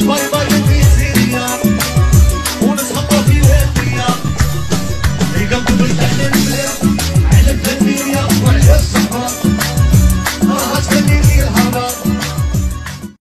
I'll.